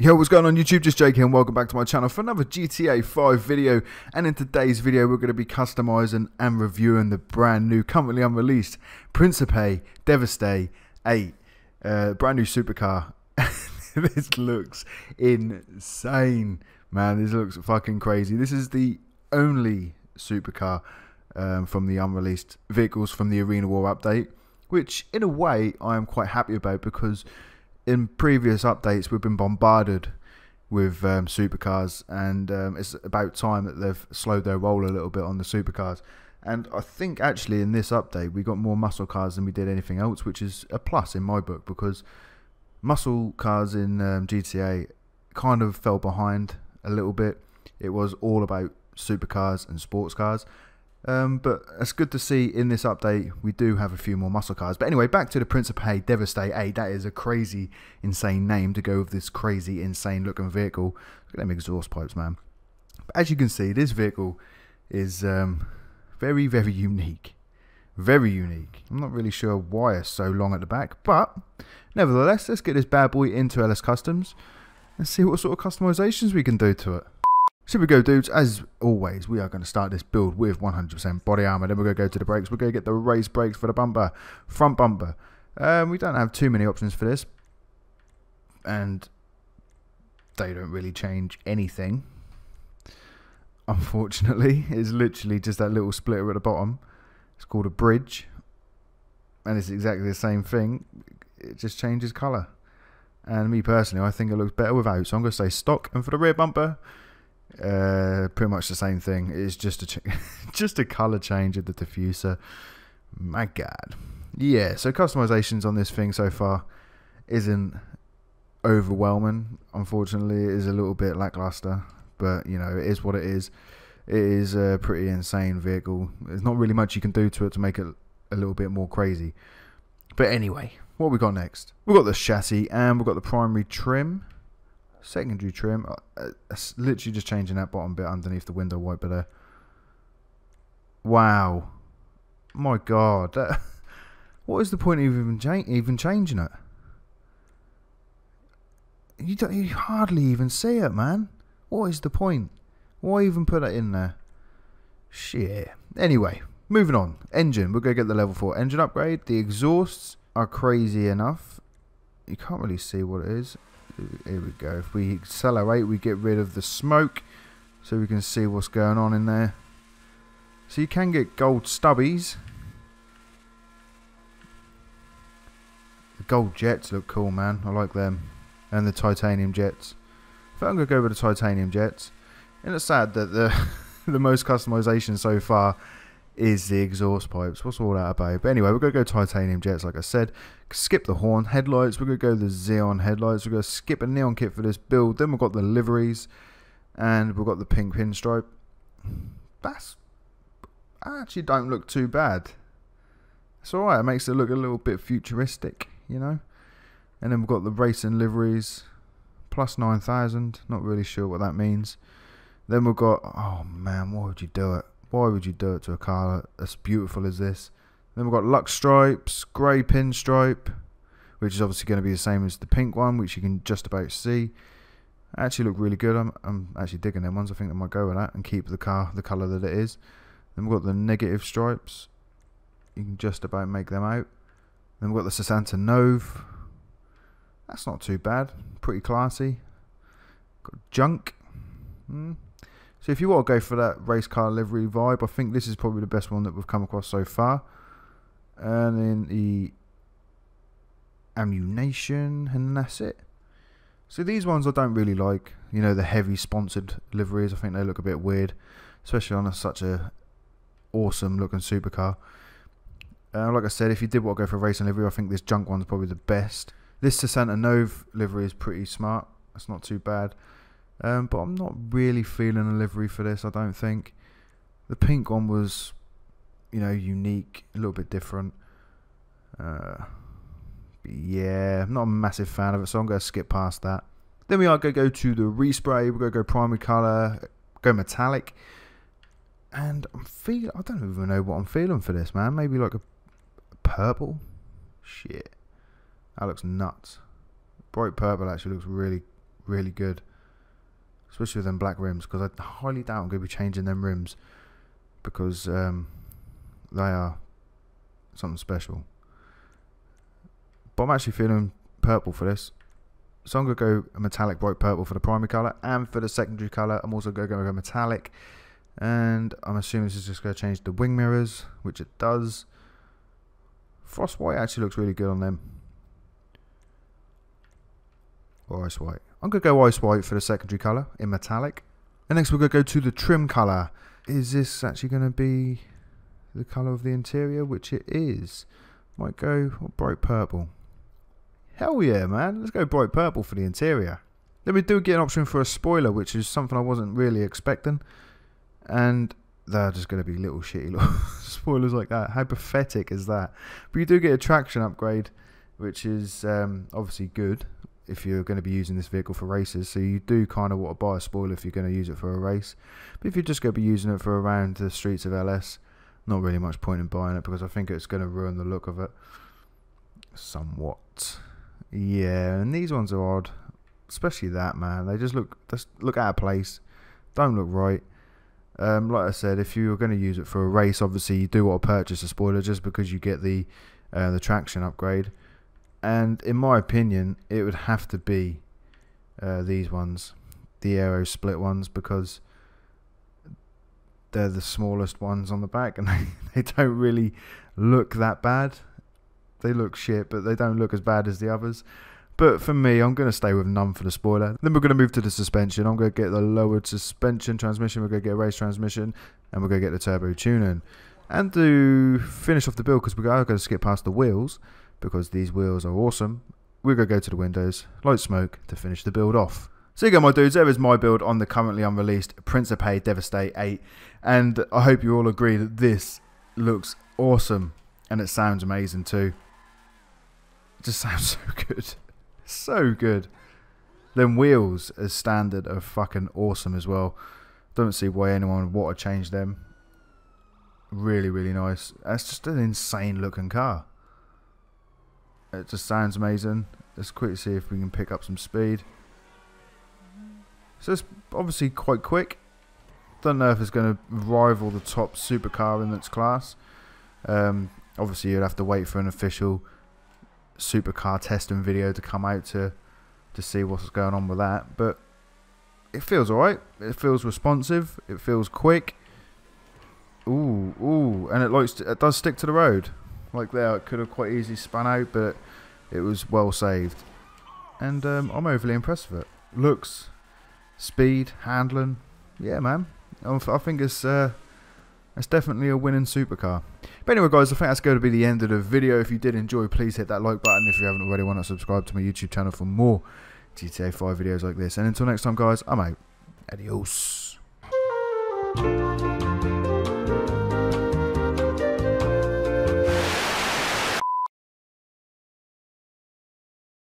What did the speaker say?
Yo, what's going on YouTube? Just Jake here and welcome back to my channel for another GTA 5 video. And in today's video, we're going to be customizing and reviewing the brand new, currently unreleased Principe Deveste 8. Uh, brand new supercar. this looks insane, man. This looks fucking crazy. This is the only supercar um, from the unreleased vehicles from the Arena War update, which in a way I am quite happy about because in previous updates, we've been bombarded with um, supercars, and um, it's about time that they've slowed their roll a little bit on the supercars. And I think actually in this update, we got more muscle cars than we did anything else, which is a plus in my book because muscle cars in um, GTA kind of fell behind a little bit. It was all about supercars and sports cars. Um, but it's good to see in this update we do have a few more muscle cars. But anyway, back to the Principe Deveste 8. That is a crazy, insane name to go with this crazy, insane looking vehicle. Look at them exhaust pipes, man. But as you can see, this vehicle is um, very, very unique. Very unique. I'm not really sure why it's so long at the back, but nevertheless, let's get this bad boy into LS Customs and see what sort of customizations we can do to it. So we go dudes, as always, we are going to start this build with 100% body armor. Then we're going to go to the brakes. We're going to get the race brakes for the bumper, front bumper. Um, we don't have too many options for this. And they don't really change anything. Unfortunately, it's literally just that little splitter at the bottom. It's called a bridge. And it's exactly the same thing. It just changes colour. And me personally, I think it looks better without. So I'm going to say stock. And for the rear bumper, uh, pretty much the same thing. It's just a just a color change of the diffuser. My God, yeah. So customizations on this thing so far isn't overwhelming. Unfortunately, it is a little bit lackluster, but you know it is what it is. It is a pretty insane vehicle. There's not really much you can do to it to make it a little bit more crazy. But anyway, what we got next? We've got the chassis and we've got the primary trim secondary trim. Uh, uh literally just changing that bottom bit underneath the window wiper there. Wow. My God. That, what is the point of even, cha even changing it? You, don't, you hardly even see it, man. What is the point? Why even put it in there? Shit. Anyway, moving on. Engine. We're going to get the level 4 engine upgrade. The exhausts are crazy enough. You can't really see what it is here we go. If we accelerate, we get rid of the smoke so we can see what's going on in there. So you can get gold stubbies. The gold jets look cool, man. I like them. And the titanium jets. I I'm going to go with the titanium jets. And it's sad that the, the most customization so far is the exhaust pipes. What's all that about? But anyway, we're going to go titanium jets, like I said. Skip the horn headlights. We're going to go the Xenon headlights. We're going to skip a neon kit for this build. Then we've got the liveries. And we've got the pink pinstripe. That's... actually don't look too bad. It's alright. It makes it look a little bit futuristic, you know. And then we've got the racing liveries. Plus 9,000. Not really sure what that means. Then we've got... Oh, man. Why would you do it? Why would you do it to a car as beautiful as this? Then we've got Lux Stripes, Grey Pinstripe, which is obviously going to be the same as the pink one, which you can just about see. Actually look really good. I'm, I'm actually digging them ones. I think I might go with that and keep the car the colour that it is. Then we've got the negative stripes. You can just about make them out. Then we've got the Sessanta Nove. That's not too bad. Pretty classy. Got junk. Hmm. So if you want to go for that race car livery vibe, I think this is probably the best one that we've come across so far. And then the ammunition, and that's it. So these ones I don't really like. You know, the heavy sponsored liveries. I think they look a bit weird, especially on a, such a awesome looking supercar. Uh, like I said, if you did want to go for a racing livery, I think this junk one's probably the best. This Sessanta Nove livery is pretty smart. That's not too bad. Um, but I'm not really feeling a livery for this, I don't think. The pink one was, you know, unique, a little bit different. Uh, yeah, I'm not a massive fan of it, so I'm going to skip past that. Then we are going to go to the respray. We're going to go primary colour, go metallic. And I'm feeling, I don't even know what I'm feeling for this, man. Maybe like a, a purple? Shit. That looks nuts. Bright purple actually looks really really good. Especially with them black rims, because I highly doubt I'm going to be changing them rims. Because um, they are something special. But I'm actually feeling purple for this. So I'm going to go a metallic bright purple for the primary colour. And for the secondary colour, I'm also going to go metallic. And I'm assuming this is just going to change the wing mirrors, which it does. Frost white actually looks really good on them. Or ice white. I'm going to go ice white for the secondary colour in metallic. And next we're going to go to the trim colour. Is this actually going to be the colour of the interior? Which it is. Might go bright purple. Hell yeah, man. Let's go bright purple for the interior. Then we do get an option for a spoiler, which is something I wasn't really expecting. And they're just going to be little shitty little spoilers like that. How pathetic is that? But you do get a traction upgrade, which is um, obviously good if you're going to be using this vehicle for races. So you do kind of want to buy a spoiler if you're going to use it for a race. But if you're just going to be using it for around the streets of LS, not really much point in buying it because I think it's going to ruin the look of it somewhat. Yeah, and these ones are odd, especially that man. They just look just look out of place, don't look right. Um, like I said, if you're going to use it for a race, obviously you do want to purchase a spoiler just because you get the uh, the traction upgrade. And in my opinion, it would have to be uh, these ones, the aero split ones, because they're the smallest ones on the back, and they, they don't really look that bad. They look shit, but they don't look as bad as the others. But for me, I'm going to stay with none for the spoiler. Then we're going to move to the suspension. I'm going to get the lowered suspension transmission. We're going to get a race transmission. And we're going to get the turbo tuning. And to finish off the build, because we're going to skip past the wheels, because these wheels are awesome, we're going to go to the windows, light smoke, to finish the build off. So you go my dudes, there is my build on the currently unreleased Principe Deveste 8. And I hope you all agree that this looks awesome. And it sounds amazing too. It just sounds so good. So good. Then wheels as standard are fucking awesome as well. Don't see why anyone would want to change them. Really, really nice. That's just an insane looking car. It just sounds amazing. Let's quickly see if we can pick up some speed. So it's obviously quite quick. Don't know if it's going to rival the top supercar in its class. Um, obviously, you'd have to wait for an official supercar testing video to come out to to see what's going on with that. But it feels alright. It feels responsive. It feels quick. Ooh, ooh, and it likes to, it does stick to the road. Like there, it could have quite easily spun out, but it was well saved. And um, I'm overly impressed with it. Looks, speed, handling, yeah, man. I think it's uh, it's definitely a winning supercar. But anyway, guys, I think that's going to be the end of the video. If you did enjoy, please hit that like button. If you haven't already, why not subscribe to my YouTube channel for more GTA 5 videos like this. And until next time, guys, I'm out. Adios.